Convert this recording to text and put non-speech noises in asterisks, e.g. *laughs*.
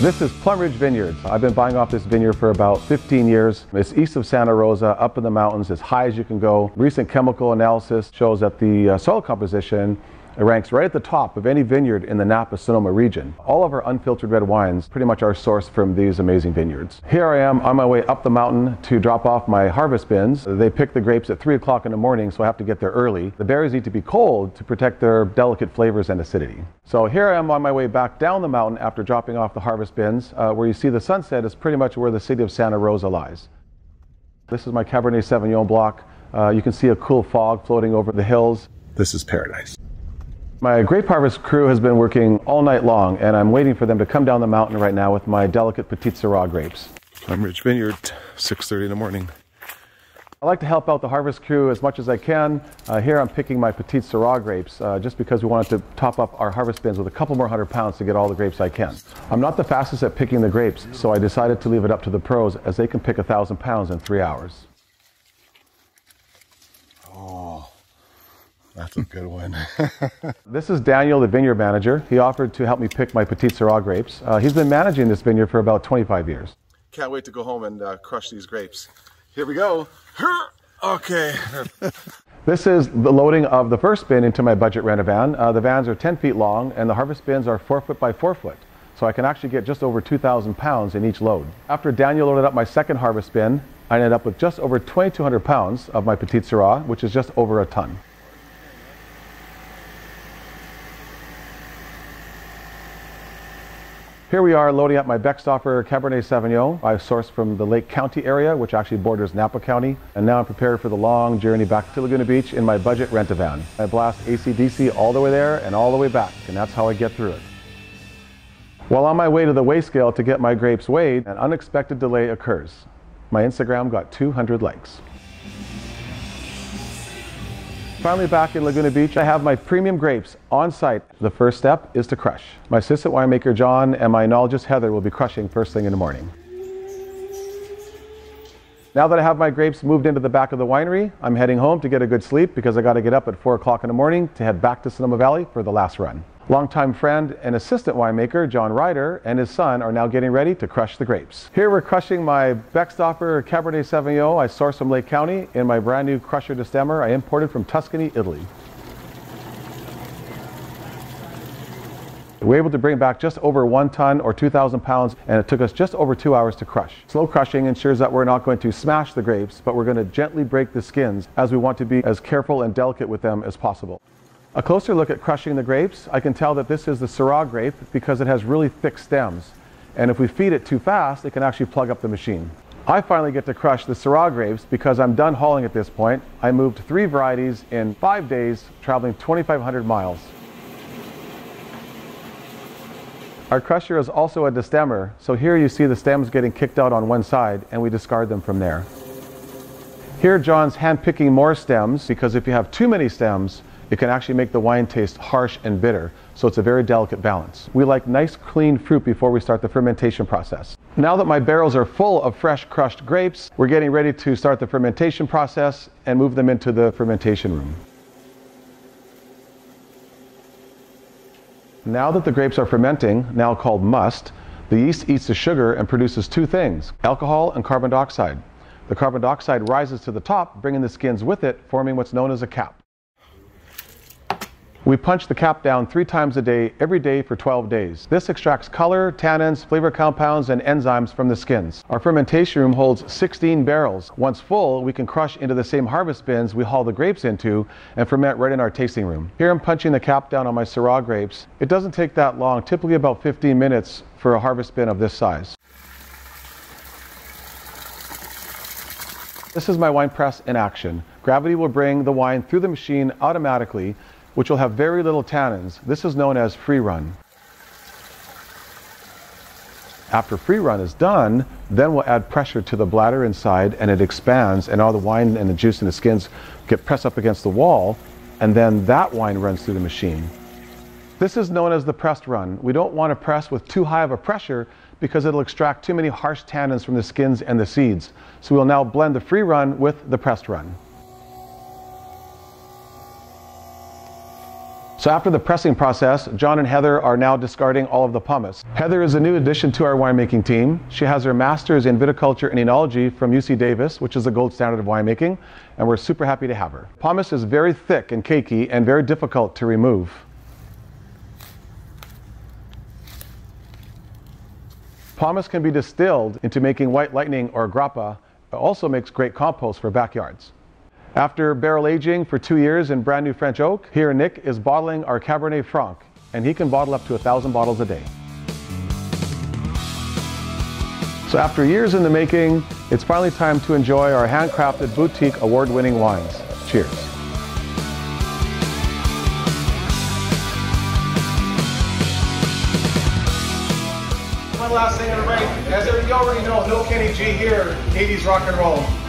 This is Plum Ridge Vineyards. I've been buying off this vineyard for about 15 years. It's east of Santa Rosa, up in the mountains, as high as you can go. Recent chemical analysis shows that the uh, soil composition it ranks right at the top of any vineyard in the Napa Sonoma region. All of our unfiltered red wines pretty much are sourced from these amazing vineyards. Here I am on my way up the mountain to drop off my harvest bins. They pick the grapes at 3 o'clock in the morning, so I have to get there early. The berries need to be cold to protect their delicate flavors and acidity. So here I am on my way back down the mountain after dropping off the harvest bins. Uh, where you see the sunset is pretty much where the city of Santa Rosa lies. This is my Cabernet Sauvignon block. Uh, you can see a cool fog floating over the hills. This is paradise. My grape harvest crew has been working all night long, and I'm waiting for them to come down the mountain right now with my delicate Petit Sirah grapes. I'm Rich Vineyard, 6.30 in the morning. I like to help out the harvest crew as much as I can. Uh, here I'm picking my Petit Sirah grapes uh, just because we wanted to top up our harvest bins with a couple more hundred pounds to get all the grapes I can. I'm not the fastest at picking the grapes, so I decided to leave it up to the pros as they can pick a thousand pounds in three hours. That's a good one. *laughs* this is Daniel, the vineyard manager. He offered to help me pick my Petite Sirah grapes. Uh, he's been managing this vineyard for about 25 years. Can't wait to go home and uh, crush these grapes. Here we go. *laughs* Okay. *laughs* This is the loading of the first bin into my budget rent van. Uh, the vans are 10 feet long and the harvest bins are 4 foot by 4 foot. So I can actually get just over 2,000 pounds in each load. After Daniel loaded up my second harvest bin, I ended up with just over 2,200 pounds of my Petite Sirah, which is just over a ton. Here we are loading up my Beckstoffer Cabernet Sauvignon I sourced from the Lake County area, which actually borders Napa County. And now I'm prepared for the long journey back to Laguna Beach in my budget rent-a-van. I blast AC/DC all the way there and all the way back, and that's how I get through it. While on my way to the weigh scale to get my grapes weighed, an unexpected delay occurs. My Instagram got 200 likes. Finally back in Laguna Beach, I have my premium grapes on site. The first step is to crush. My assistant winemaker John and my enologist Heather will be crushing first thing in the morning. Now that I have my grapes moved into the back of the winery, I'm heading home to get a good sleep because I got to get up at 4 o'clock in the morning to head back to Sonoma Valley for the last run. Longtime friend and assistant winemaker John Ryder and his son are now getting ready to crush the grapes. Here we're crushing my Beckstoffer Cabernet Sauvignon I sourced from Lake County in my brand new crusher destemmer I imported from Tuscany, Italy. We were able to bring back just over one ton or 2,000 pounds, and it took us just over two hours to crush. Slow crushing ensures that we're not going to smash the grapes, but we're going to gently break the skins as we want to be as careful and delicate with them as possible. A closer look at crushing the grapes, I can tell that this is the Syrah grape because it has really thick stems. And if we feed it too fast, it can actually plug up the machine. I finally get to crush the Syrah grapes because I'm done hauling at this point. I moved three varieties in five days, traveling 2,500 miles. Our crusher is also a destemmer, so here you see the stems getting kicked out on one side and we discard them from there. Here John's hand picking more stems because if you have too many stems, it can actually make the wine taste harsh and bitter, so it's a very delicate balance. We like nice clean fruit before we start the fermentation process. Now that my barrels are full of fresh crushed grapes, we're getting ready to start the fermentation process and move them into the fermentation room. Now that the grapes are fermenting, now called must, the yeast eats the sugar and produces two things, alcohol and carbon dioxide. The carbon dioxide rises to the top, bringing the skins with it, forming what's known as a cap. We punch the cap down three times a day, every day for 12 days. This extracts color, tannins, flavor compounds, and enzymes from the skins. Our fermentation room holds 16 barrels. Once full, we can crush into the same harvest bins we haul the grapes into and ferment right in our tasting room. Here I'm punching the cap down on my Syrah grapes. It doesn't take that long, typically about 15 minutes for a harvest bin of this size. This is my wine press in action. Gravity will bring the wine through the machine automatically which will have very little tannins. This is known as free run. After free run is done, then we'll add pressure to the bladder inside and it expands and all the wine and the juice and the skins get pressed up against the wall and then that wine runs through the machine. This is known as the pressed run. We don't want to press with too high of a pressure because it'll extract too many harsh tannins from the skins and the seeds. So we'll now blend the free run with the pressed run. So after the pressing process, John and Heather are now discarding all of the pomace. Heather is a new addition to our winemaking team. She has her master's in viticulture and enology from UC Davis, which is the gold standard of winemaking, and we're super happy to have her. Pomace is very thick and cakey and very difficult to remove. Pomace can be distilled into making white lightning or grappa. It also makes great compost for backyards. After barrel aging for two years in brand new French oak, here Nick is bottling our Cabernet Franc, and he can bottle up to a thousand bottles a day. So after years in the making, it's finally time to enjoy our handcrafted boutique award-winning wines. Cheers. One last thing, everybody. As you already know, no Kenny G here, 80s rock and roll.